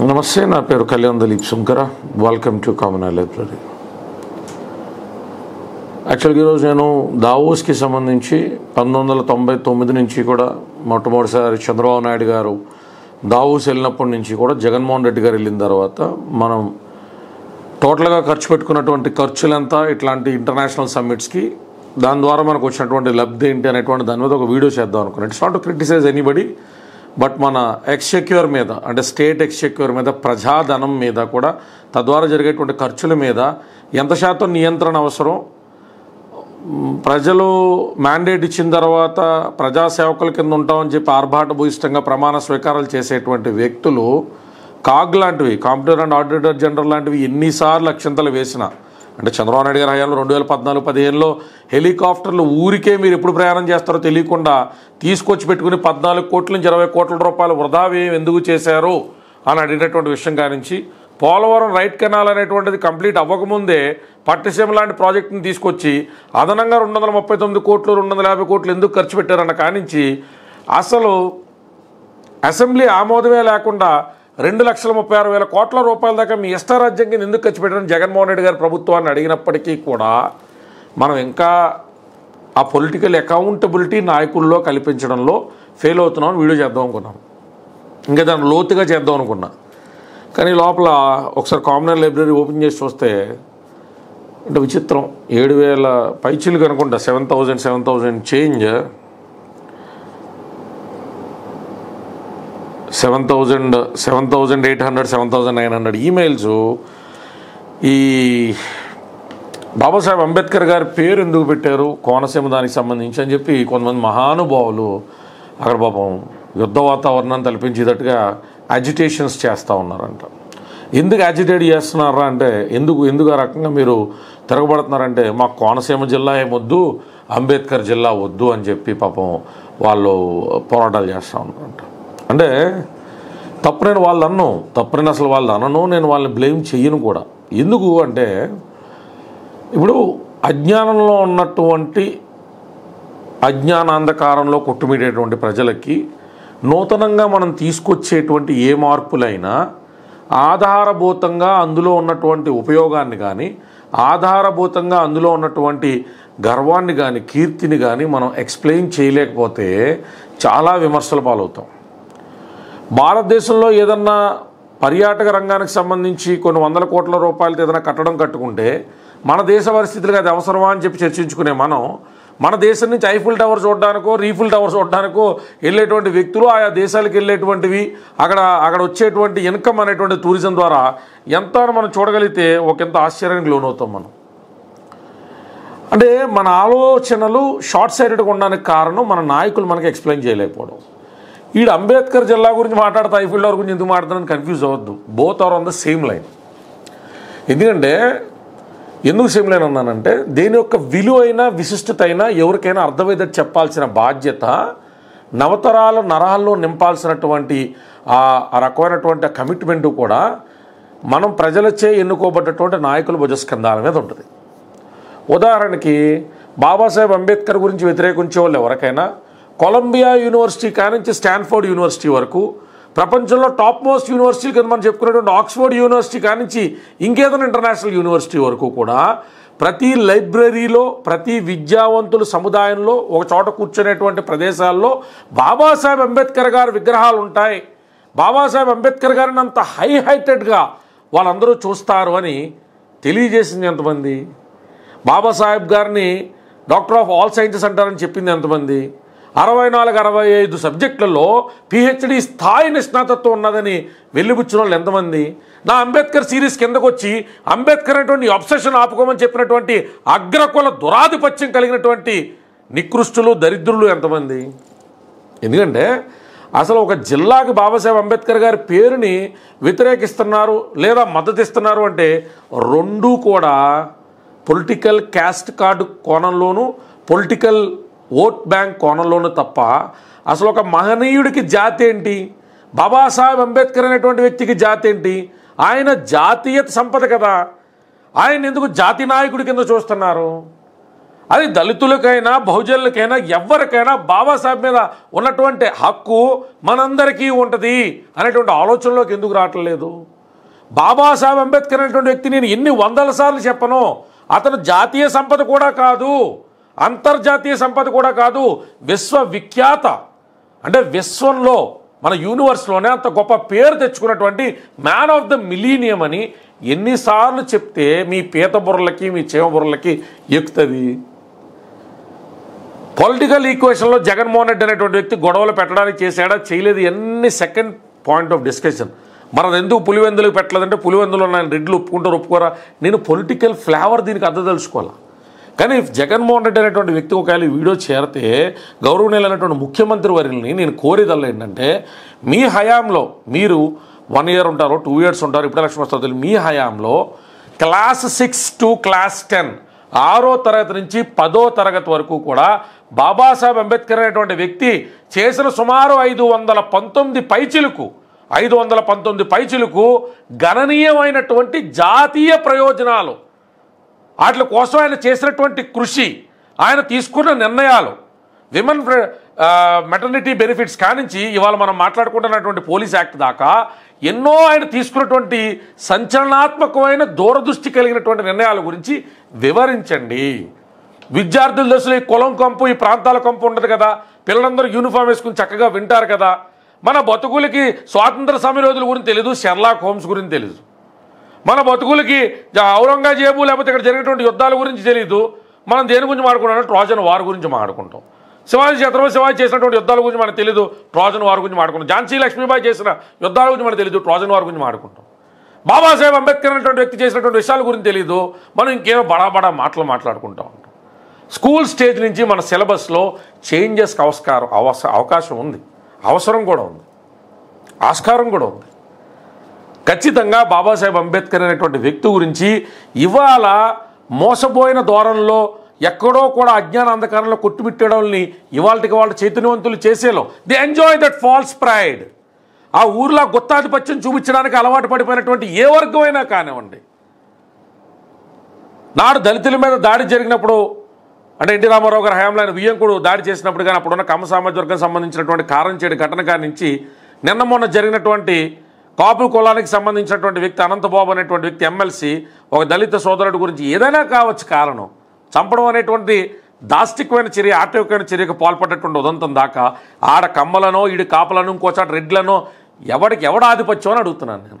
నమస్తే నా పేరు Kalyan Dalip Shankara. Welcome to common library యాక్చువల్గా ఈరోజు నేను దావోస్కి సంబంధించి పంతొమ్మిది వందల తొంభై తొమ్మిది నుంచి కూడా మొట్టమొదటిసారి చంద్రబాబు నాయుడు గారు దావోస్ వెళ్ళినప్పటి నుంచి కూడా జగన్మోహన్ రెడ్డి గారు వెళ్ళిన తర్వాత మనం టోటల్గా ఖర్చు పెట్టుకున్నటువంటి ఖర్చులంతా ఇట్లాంటి ఇంటర్నేషనల్ సమ్మిట్స్కి దాని ద్వారా మనకు వచ్చినటువంటి లబ్ధి ఏంటి అనేటువంటి దాని మీద ఒక వీడియో చేద్దాం అనుకున్నాను. It's not to criticise anybody but మన ఎక్స్చెక్యూర్ మీద అంటే స్టేట్ ఎక్స్చెక్యూర్ మీద ప్రజాధనం మీద కూడా తద్వారా జరిగేటువంటి ఖర్చుల మీద ఎంత శాతం నియంత్రణ అవసరం? ప్రజలు మ్యాండేట్ ఇచ్చిన తర్వాత ప్రజాసేవకుల కింద ఉంటామని చెప్పి ఆర్భాట భూయిష్టంగా ప్రమాణ స్వీకారాలు చేసేటువంటి వ్యక్తులు కాగ్ లాంటివి కాంప్యూటర్ అండ్ ఆడిటర్ జనరల్ లాంటివి ఎన్నిసార్లు అక్షంతలు వేసినా అంటే చంద్రబాబు నాయుడు గారి హయాంలో రెండు వేల పద్నాలుగు పదిహేనులో హెలికాప్టర్లు ఊరికే మీరు ఎప్పుడు ప్రయాణం చేస్తారో తెలియకుండా తీసుకొచ్చి పెట్టుకుని పద్నాలుగు కోట్ల నుంచి ఇరవై కోట్ల రూపాయలు వృధా వ్యయం ఎందుకు చేశారు అని అడిగినటువంటి విషయం కానించి పోలవరం రైట్ కెనాల్ అనేటువంటిది కంప్లీట్ అవ్వకముందే పట్టిసీమ లాంటి ప్రాజెక్టుని తీసుకొచ్చి అదనంగా రెండు వందల ముప్పై తొమ్మిది కోట్లు రెండు వందల యాభై కోట్లు ఎందుకు ఖర్చు పెట్టారన్న కానించి అసలు అసెంబ్లీ ఆమోదమే లేకుండా రెండు లక్షల ముప్పై ఆరు వేల కోట్ల రూపాయల దాకా మీ ఇష్టారాజ్యం కింద ఎందుకు ఖర్చు పెట్టడం జగన్మోహన్ రెడ్డి గారి ప్రభుత్వాన్ని అడిగినప్పటికీ కూడా మనం ఇంకా ఆ పొలిటికల్ అకౌంటబిలిటీ నాయకుల్లో కల్పించడంలో ఫెయిల్ అవుతున్నామని వీడియో చేద్దాం అనుకున్నాం. ఇంకా దాన్ని లోతుగా చేద్దాం అనుకున్నా. కానీ లోపల ఒకసారి కామనర్ లైబ్రరీ ఓపెన్ చేసి చూస్తే అంటే విచిత్రం. ఏడు వేల పైచీలు కనుకుంటా seven thousand seven thousand change. Seven thousand seven thousand eight hundred seven thousand nine hundred emails ఈ బాబాసాహెబ్ అంబేద్కర్ గారి పేరు ఎందుకు పెట్టారు? కోనసీమ దానికి సంబంధించి అని చెప్పి కొంతమంది మహానుభావులు అక్కడ పాపం యుద్ధ వాతావరణాన్ని తలపించేటట్టుగా అజిటేషన్స్ చేస్తూ ఉన్నారంట. ఎందుకు యాజిటేట్ చేస్తున్నారా అంటే ఎందుకు ఎందుకు ఆ రకంగా మీరు తిరగబడుతున్నారంటే మా కోనసీమ జిల్లా ఏమొద్దు అంబేద్కర్ జిల్లా వద్దు అని చెప్పి పాపం వాళ్ళు పోరాటాలు చేస్తూ ఉన్నారంట. అంటే తప్పు వాళ్ళు అన్ను తప్పు అసలు వాళ్ళు అనను నేను వాళ్ళని బ్లేమ్ చెయ్యను కూడా. ఎందుకు అంటే ఇప్పుడు అజ్ఞానంలో ఉన్నటువంటి అజ్ఞానాంధకారంలో కొట్టుమిడేటువంటి ప్రజలకి నూతనంగా మనం తీసుకొచ్చేటువంటి ఏ మార్పులైనా ఆధారభూతంగా అందులో ఉన్నటువంటి ఉపయోగాన్ని కానీ ఆధారభూతంగా అందులో ఉన్నటువంటి గర్వాన్ని కానీ కీర్తిని కానీ మనం ఎక్స్ప్లెయిన్ చేయలేకపోతే చాలా విమర్శల పాలవుతాం. భారతదేశంలో ఏదన్నా పర్యాటక రంగానికి సంబంధించి కొన్ని వందల కోట్ల రూపాయలతో ఏదైనా కట్టడం కట్టుకుంటే మన దేశ పరిస్థితులకు అది అవసరమా అని చెప్పి చర్చించుకునే మనం మన దేశం నుంచి ఐఫుల్ టవర్ చూడడానికో రీఫుల్ టవర్ చూడడానికో వెళ్ళేటువంటి వ్యక్తులు ఆయా దేశాలకు వెళ్ళేటువంటివి అక్కడ అక్కడ వచ్చేటువంటి ఇన్కమ్ అనేటువంటి టూరిజం ద్వారా ఎంత మనం చూడగలిగితే ఒక ఎంత ఆశ్చర్యానికి లోనవుతాం మనం. అంటే మన ఆలోచనలు షార్ట్ సైడెడ్గా ఉండడానికి కారణం మన నాయకులు మనకి ఎక్స్ప్లెయిన్ చేయలేకపోవడం. ఈడు అంబేద్కర్ జిల్లా గురించి మాట్లాడతా ఐఫీల్డ్ గురించి ఎందుకు మాట్లాడుతున్నాను కన్ఫ్యూజ్ అవ్వద్దు. Both are on the same line ఎందుకంటే ఎందుకు సేమ్ లైన్ అన్నానంటే దేని యొక్క విలువైన విశిష్టత అయినా ఎవరికైనా అర్థమయ్యేటట్టు చెప్పాల్సిన బాధ్యత నవతరాల నరాల్లో నింపాల్సినటువంటి ఆ ఆ రకమైనటువంటి కమిట్మెంట్ కూడా మనం ప్రజలచే ఎన్నుకోబడ్డటువంటి నాయకుల భుజస్కంధాల మీద ఉంటుంది. ఉదాహరణకి బాబాసాహెబ్ అంబేద్కర్ గురించి వ్యతిరేకించే వాళ్ళు ఎవరికైనా కొలంబియా యూనివర్సిటీ కానించి స్టాన్ఫోర్డ్ యూనివర్సిటీ వరకు ప్రపంచంలో టాప్ మోస్ట్ యూనివర్సిటీలు కింద మనం చెప్పుకునేటువంటి ఆక్స్ఫోర్డ్ యూనివర్సిటీ కానించి ఇంకేదైనా ఇంటర్నేషనల్ యూనివర్సిటీ వరకు కూడా ప్రతి లైబ్రరీలో ప్రతి విద్యావంతుల సముదాయంలో ఒక చోట కూర్చునేటువంటి ప్రదేశాల్లో బాబాసాహెబ్ అంబేద్కర్ గారి విగ్రహాలు ఉంటాయి. బాబాసాహెబ్ అంబేద్కర్ గారిని అంత హై హైటెడ్గా వాళ్ళందరూ చూస్తారు అని తెలియజేసింది ఎంతమంది? బాబాసాహెబ్ గారిని డాక్టర్ ఆఫ్ ఆల్ సైన్సెస్ అంటారని చెప్పింది ఎంతమంది? అరవై నాలుగు అరవై ఐదు సబ్జెక్టులలో పిహెచ్డి స్థాయి నిష్ణాతత్వం ఉన్నదని వెళ్ళిపుచ్చిన వాళ్ళు ఎంతమంది? నా అంబేద్కర్ సిరీస్ కిందకు వచ్చి అంబేద్కర్ అనేటువంటి అబ్సెషన్ ఆపుకోమని చెప్పినటువంటి అగ్రకుల దురాధిపత్యం కలిగినటువంటి నికృష్టులు దరిద్రులు ఎంతమంది? ఎందుకంటే అసలు ఒక జిల్లాకి బాబాసాహెబ్ అంబేద్కర్ గారి పేరుని వ్యతిరేకిస్తున్నారు లేదా మద్దతు ఇస్తున్నారు అంటే రెండూ కూడా పొలిటికల్ క్యాస్ట్ కార్డు కోణంలోనూ పొలిటికల్ ఓట్ బ్యాంక్ కోణంలోనూ తప్ప అసలు ఒక మహనీయుడికి జాతి ఏంటి? బాబాసాహెబ్ అంబేద్కర్ అనేటువంటి వ్యక్తికి జాతి ఏంటి? ఆయన జాతీయత సంపద కదా. ఆయన ఎందుకు జాతి నాయకుడి కింద చూస్తున్నారు? అది దళితులకైనా బహుజనులకైనా ఎవరికైనా బాబాసాహెబ్ మీద ఉన్నటువంటి హక్కు మనందరికీ ఉంటుంది అనేటువంటి ఆలోచనలోకి ఎందుకు రావట్లేదు? బాబాసాహెబ్ అంబేద్కర్ అనేటువంటి వ్యక్తి నేను ఎన్ని వందల సార్లు చెప్పను అతను జాతీయ సంపద కూడా కాదు. అంతర్జాతీయ సంపద కూడా కాదు విశ్వవిఖ్యాత. అంటే విశ్వంలో మన యూనివర్స్లోనే అంత గొప్ప పేరు తెచ్చుకున్నటువంటి మ్యాన్ ఆఫ్ ద మిలీనియం అని ఎన్నిసార్లు చెప్తే మీ పీత బుర్రలకి మీ చేమ బుర్రలకి ఎక్కుతుంది. పొలిటికల్ ఈక్వేషన్లో జగన్మోహన్ రెడ్డి అనేటువంటి వ్యక్తి గొడవలు పెట్టడానికి చేశాడా చేయలేదు ఎన్ని సెకండ్ పాయింట్ ఆఫ్ డిస్కషన్. మరి ఎందుకు పులివెందులకు పెట్టలేదంటే పులివెందులు నేను రెడ్లు ఒప్పుకుంటారు ఒప్పుకోరా. నేను పొలిటికల్ ఫ్లేవర్ దీనికి అర్థం తెలుసుకోవాలా? కానీ జగన్మోహన్ రెడ్డి అనేటువంటి వ్యక్తి ఒకవేళ వీడియో చేరితే గౌరవనీయులైనటువంటి ముఖ్యమంత్రి వారిని నేను కోరేదల్లా ఏంటంటే మీ హయాంలో మీరు వన్ ఇయర్ ఉంటారు టూ ఇయర్స్ ఉంటారు ఇప్పుడు ఎలక్షన్ మీ హయాంలో class six to class ten ఆరో తరగతి నుంచి పదో తరగతి వరకు కూడా బాబాసాహెబ్ అంబేద్కర్ అనేటువంటి వ్యక్తి చేసిన సుమారు ఐదు వందల పంతొమ్మిది పైచిలకు ఐదు వందల పంతొమ్మిది పైచిలకు గణనీయమైనటువంటి జాతీయ ప్రయోజనాలు వాటి కోసం ఆయన చేసినటువంటి కృషి ఆయన తీసుకున్న నిర్ణయాలు విమెన్ మెటర్నిటీ బెనిఫిట్స్ కానించి ఇవాళ మనం మాట్లాడుకుంటున్నటువంటి పోలీస్ యాక్ట్ దాకా ఎన్నో ఆయన తీసుకున్నటువంటి సంచలనాత్మకమైన దూరదృష్టి కలిగినటువంటి నిర్ణయాల గురించి వివరించండి. విద్యార్థుల దశలో ఈ కులం కంపు ఈ ప్రాంతాల కంపు ఉండదు కదా. పిల్లలందరూ యూనిఫామ్ వేసుకుని చక్కగా వింటారు కదా. మన బతుకులకి స్వాతంత్ర సమరయోధుల గురించి తెలియదు షెర్లాక్ హోమ్స్ గురించి తెలుసు మన బతుకులకి ఔరంగజేబు లేకపోతే ఇక్కడ జరిగినటువంటి యుద్ధాల గురించి తెలియదు మనం దేని గురించి మాట్లాడుకుంటాం ట్రోజన్ వార్ గురించి మాట్లాడుకుంటాం. శివాజీ ఛత్రపతి శివాజీ చేసినటువంటి యుద్ధాల గురించి మనకు తెలియదు ట్రోజన్ వార్ గురించి మాట్లాడుకుంటాం. ఝాన్సీ లక్ష్మీబాయి చేసిన యుద్ధాల గురించి మనకు తెలియదు ట్రోజన్ వార్ గురించి మాట్లాడుకుంటాం. బాబాసాహెబ్ అంబేద్కర్ అనేటువంటి వ్యక్తి చేసినటువంటి విషయాల గురించి తెలియదు మనం ఇంకేమో బడా బడా మాటలు మాట్లాడుకుంటా ఉంటాం. స్కూల్ స్టేజ్ నుంచి మన సిలబస్లో చేంజెస్కి అవస్కారం అవకాశం ఉంది. అవసరం కూడా ఉంది. ఆస్కారం కూడా ఉంది. ఖచ్చితంగా బాబాసాహెబ్ అంబేద్కర్ అనేటువంటి వ్యక్తి గురించి ఇవాళ మోసపోయిన ధోరణిలో ఎక్కడో కూడా అజ్ఞాన అంధకారంలో కొట్టుమిట్టడంని ఇవాళకి వాళ్ళ చైతన్యవంతులు చేసేలో. The enjoy that false pride ఆ ఊర్లో గుత్తాధిపత్యం చూపించడానికి అలవాటు పడిపోయినటువంటి ఏ వర్గమైనా కానివ్వండి. నాడు దళితుల మీద దాడి జరిగినప్పుడు అంటే ఎన్టీ రామారావు గారు హయాంలో ఆయన వియ్యంకుడు దాడి చేసినప్పుడు కానీ అప్పుడున్న కమ్మ సామాజిక వర్గం సంబంధించినటువంటి కారం చేయడం ఘటన కానించి నిన్న మొన్న జరిగినటువంటి కాపు కులానికి సంబంధించినటువంటి వ్యక్తి అనంతబాబు అనేటువంటి వ్యక్తి ఎమ్మెల్సీ ఒక దళిత సోదరుడి గురించి ఏదైనా కావచ్చు కారణం. చంపడం అనేటువంటి దాష్టికమైన చర్య ఆటవికమైన చర్యకు పాల్పడేటువంటి ఉదంతం దాకా ఆడ కమ్మలనో ఈడు కాపలను ఇంకోచాట రెడ్లనో ఎవడికి ఎవడ ఆధిపత్యం అని అడుగుతున్నాను నేను.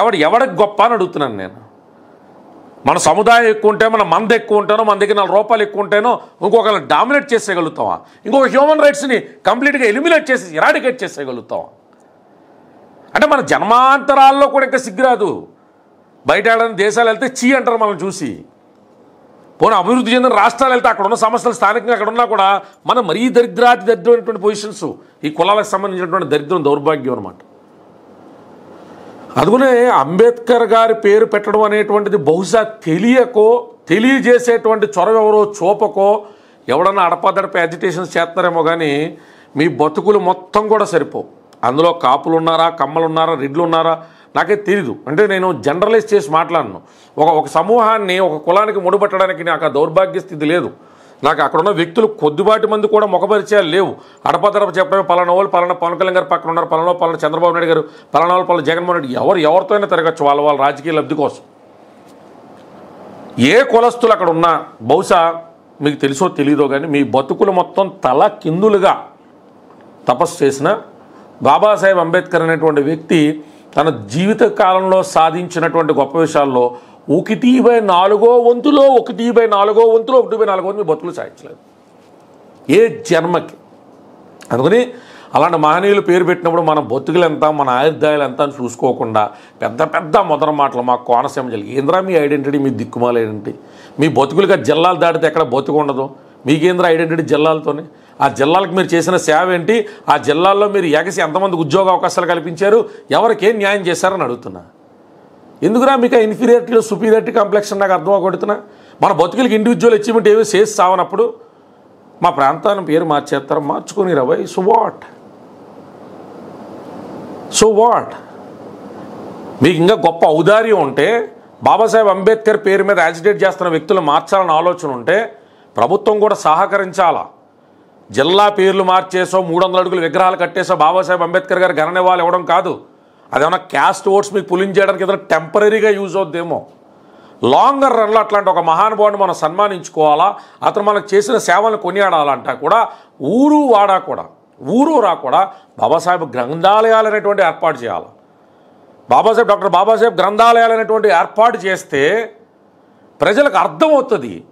ఎవడు ఎవడికి గొప్ప అని అడుగుతున్నాను నేను. మన సముదాయం ఎక్కువ ఉంటే మన మంద ఎక్కువ ఉంటానో మన దగ్గర నాలుగు రూపాయలు ఎక్కువ ఉంటేనో ఇంకొకరిని డామినేట్ చేసేయగలుగుతావా? ఇంకొక హ్యూమన్ రైట్స్ని కంప్లీట్గా ఎలిమినేట్ చేసి ఎరాడికేట్ చేసేయగలుగుతావా? అంటే మన జన్మాంతరాల్లో కూడా ఇంకా సిగ్గురాదు. బయట ఆడని దేశాలు వెళ్తే చీ అంటారు మనం చూసి. పోనీ అభివృద్ధి చెందిన రాష్ట్రాలు వెళ్తే అక్కడ ఉన్న సమస్యలు స్థానికంగా అక్కడ ఉన్నా కూడా మనం మరీ దరిద్రాతి దరిద్రమైనటువంటి పొజిషన్స్ ఈ కులాలకు సంబంధించినటువంటి దరిద్రం దౌర్భాగ్యం అనమాట అందుకనే అంబేద్కర్ గారి పేరు పెట్టడం అనేటువంటిది బహుశా తెలియకో తెలియజేసేటువంటి చొరవ ఎవరో చూపకో ఎవడన్నా అడపదడప అజిటేషన్స్ చేస్తున్నారేమో కానీ మీ బతుకులు మొత్తం కూడా సరిపోవు. అందులో కాపులు ఉన్నారా కమ్మలు ఉన్నారా రెడ్లు ఉన్నారా నాకే తెలీదు. అంటే నేను జనరలైజ్ చేసి మాట్లాడను. ఒక ఒక సమూహాన్ని ఒక కులానికి ముడిపెట్టడానికి నాకు ఆ దౌర్భాగ్య స్థితి లేదు. నాకు అక్కడ ఉన్న వ్యక్తులు కొద్దిపాటి మంది కూడా ముఖపరిచయాలు లేవు. అడపదడప చెప్పడమే పలానా వాళ్ళు పలానా పవన్ కళ్యాణ్ గారు పక్కన ఉన్నారు పలానా పలానా చంద్రబాబు నాయుడు గారు పలానా వాళ్ళు పలానా జగన్మోహన్ రెడ్డి. ఎవరు ఎవరితో అయినా తిరగచ్చు వాళ్ళ వాళ్ళ రాజకీయ లబ్ధి కోసం. ఏ కులస్తులు అక్కడ ఉన్నా బహుశా మీకు తెలుసో తెలీదో కానీ మీ బతుకులు మొత్తం తల కిందులుగా తపస్సు చేసిన బాబాసాహెబ్ అంబేద్కర్ అనేటువంటి వ్యక్తి తన జీవిత కాలంలో సాధించినటువంటి గొప్ప విషయాల్లో ఒకటి బై నాలుగో వంతులో ఒకటి బై నాలుగో వంతులో ఒకటి బై నాలుగో వంతు మీ బతుకులు సాధించలేదు. ఏ జన్మకి? అందుకని అలాంటి మహనీయులు పేరు పెట్టినప్పుడు మన బొత్తుకులు ఎంత మన ఆయుర్దాయాలు ఎంత అని చూసుకోకుండా పెద్ద పెద్ద మొదల మాటలు మా కోనసీమ జిల్లా ఏంద్రా మీ ఐడెంటిటీ మీ దిక్కుమాల ఐడెంటిటీ మీ బతుకులుగా జిల్లాలు దాటితే ఎక్కడ బతుకు ఉండదు? మీకేంద్ర ఐడెంటిటీ జిల్లాలతోనే? ఆ జిల్లాలకు మీరు చేసిన సేవ ఏంటి? ఆ జిల్లాల్లో మీరు ఎగసి ఎంతమంది ఉద్యోగ అవకాశాలు కల్పించారు? ఎవరికేం న్యాయం చేశారని అడుగుతున్నా. ఎందుకురా మీకు ఇన్ఫీరియారిటీలో సుపీరియారిటీ కాంప్లెక్స్ నాకు అర్థం అవ్వగొడుతున్నా? మన బతుకులకి ఇండివిజువల్ అచీవ్మెంట్ ఏవో చేసి సావనప్పుడు మా ప్రాంతాన్ని పేరు మార్చేస్తారు? మార్చుకుని రవై సో వాట్ సో వాట్ మీకు ఇంకా గొప్ప ఔదార్యం ఉంటే బాబాసాహెబ్ అంబేద్కర్ పేరు మీద యాజిటేట్ చేస్తున్న వ్యక్తులు మార్చాలని ఆలోచన ఉంటే ప్రభుత్వం కూడా సహకరించాలా? జిల్లా పేర్లు మార్చేసో మూడు వందల అడుగులు విగ్రహాలు కట్టేసో బాబాసాహెబ్ అంబేద్కర్ గారు ఘననివాళి ఇవ్వడం కాదు. అదేమన్నా క్యాస్ట్ ఓట్స్ మీకు పులింగ్ చేయడానికి ఏదైనా టెంపరీగా యూజ్ అవుద్దేమో. లాంగర్ రన్లో అట్లాంటి ఒక మహానుభావుని మనం సన్మానించుకోవాలా? అతను మనకు చేసిన సేవలను కొనియాడాలంటా కూడా ఊరు వాడా కూడా ఊరు రా కూడా బాబాసాహెబ్ గ్రంథాలయాలు అనేటువంటి ఏర్పాటు చేయాలి. బాబాసాహెబ్ డాక్టర్ బాబాసాహెబ్ గ్రంథాలయాలు అనేటువంటి ఏర్పాటు చేస్తే ప్రజలకు అర్థమవుతుంది.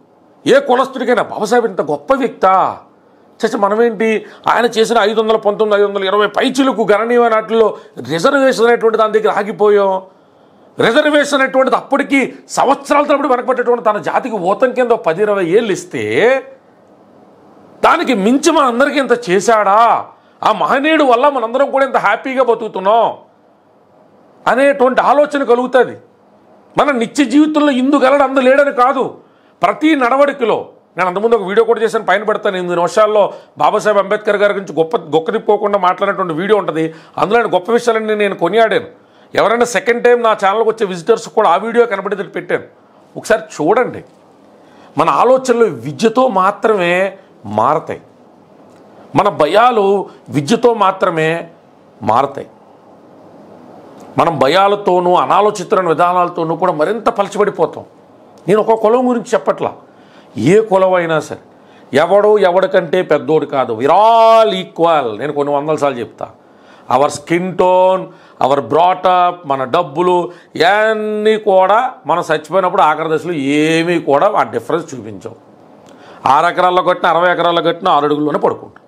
ఏ కులస్తుడికైనా బాబాసాహెబ్ ఇంత గొప్ప వ్యక్తా? చచ్చి మనమేంటి? ఆయన చేసిన ఐదు వందల పంతొమ్మిది ఐదు వందల ఇరవై పైచులకు గణనీయమైన వాటిల్లో రిజర్వేషన్ అనేటువంటి దాని దగ్గర ఆగిపోయాం. రిజర్వేషన్ అనేటువంటిది అప్పటికి సంవత్సరాల తరబడి వెనకబెట్టేటువంటి తన జాతికి ఊతం కింద పది ఇరవై ఏళ్ళు ఇస్తే దానికి మించి మనందరికీ ఇంత చేశాడా? ఆ మహనీయుడు వల్ల మనందరం కూడా ఇంత హ్యాపీగా బతుకుతున్నాం అనేటువంటి ఆలోచన కలుగుతుంది. మన నిత్య జీవితంలో ఇందు అందలేడని కాదు. ప్రతి నడవడికలో నేను అంతకుముందు ఒక వీడియో కూడా చేశాను పైన పెడతాను. ఎనిమిది నిమిషాల్లో బాబాసాహెబ్ అంబేద్కర్ గారి గురించి గొప్ప గొక్క తిప్పుకోకుండా మాట్లాడినటువంటి వీడియో ఉంటుంది. అందులో గొప్ప విషయాలన్నీ నేను కొనియాడాను. ఎవరైనా సెకండ్ టైం నా ఛానల్కి వచ్చే విజిటర్స్ కూడా ఆ వీడియో కనబడేది పెట్టాను. ఒకసారి చూడండి. మన ఆలోచనలు విద్యతో మాత్రమే మారతాయి. మన భయాలు విద్యతో మాత్రమే మారతాయి. మనం భయాలతోనూ అనాలోచితమైన విధానాలతోనూ కూడా మరింత పలచబడిపోతాం. నేను ఒక కులం గురించి చెప్పట్లా. ఏ కులమైనా సరే ఎవడు ఎవడికంటే పెద్దోడు కాదు. విర్ ఆల్ ఈక్వల్ నేను కొన్ని వందల సార్లు చెప్తా. Our skin tone our brought up మన డబ్బులు ఇవన్నీ కూడా మనం చచ్చిపోయినప్పుడు ఆఖరి దశలో ఏమీ కూడా ఆ డిఫరెన్స్ చూపించవు. ఆరు ఎకరాల్లో కట్టిన అరవై ఎకరాల్లో కట్టిన ఆరు అడుగుల్లోనే పడుకుంటాం.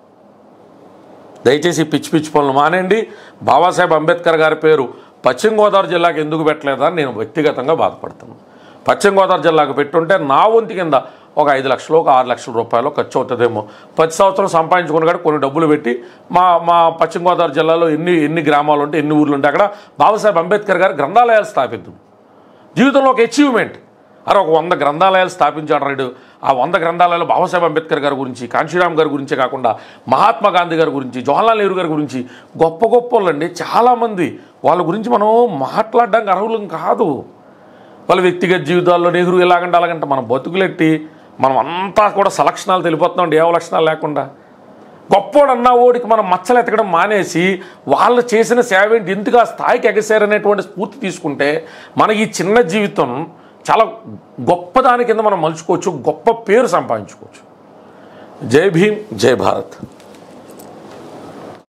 దయచేసి పిచ్చి పిచ్చి పనులు మానేయండి. బాబాసాహెబ్ అంబేద్కర్ గారి పేరు పశ్చిమ గోదావరి జిల్లాకి ఎందుకు పెట్టలేదని నేను వ్యక్తిగతంగా బాధపడుతున్నాను. పశ్చిమ గోదావరి జిల్లాకు పెట్టుంటే నా వంతు కింద ఒక ఐదు లక్షలు ఒక ఆరు లక్షల రూపాయలు ఖర్చు అవుతుందేమో. ప్రతి సంవత్సరం సంపాదించుకుని కూడా కొన్ని డబ్బులు పెట్టి మా మా పశ్చిమ గోదావరి జిల్లాలో ఎన్ని ఎన్ని గ్రామాలు ఉంటే ఎన్ని ఊర్లు ఉంటే అక్కడ బాబాసాహెబ్ అంబేద్కర్ గారు గ్రంథాలయాలు స్థాపిద్దాం జీవితంలో ఒక అచీవ్మెంట్ అరే ఒక వంద గ్రంథాలయాలు స్థాపించాడు రైడు. ఆ వంద గ్రంథాలయాలు బాబాసాహెబ్ అంబేద్కర్ గారి గురించి కాంశీరామ్ గారి గురించే కాకుండా మహాత్మా గాంధీ గారి గురించి జవహర్లాల్ నెహ్రూ గారి గురించి గొప్ప గొప్ప వాళ్ళండి చాలామంది వాళ్ళ గురించి మనం మాట్లాడడానికి అర్హులం కాదు. వాళ్ళ వ్యక్తిగత జీవితాల్లో నెహ్రూ ఎలాగంటే అలాగంటే మనం బతుకులెట్టి మనం అంతా కూడా సలక్షణాలు తెలిపోతున్నాం ఏ లక్షణాలు లేకుండా. గొప్పోడు అన్న ఓడికి మనం మచ్చలు ఎతకడం మానేసి వాళ్ళు చేసిన సేవ ఏంటి ఎందుకు ఆ స్థాయికి ఎగసారనేటువంటి స్ఫూర్తి తీసుకుంటే మన ఈ చిన్న జీవితం చాలా గొప్పదాని కింద మనం మలుచుకోవచ్చు గొప్ప పేరు సంపాదించుకోవచ్చు. జై భీమ్ జై భారత్.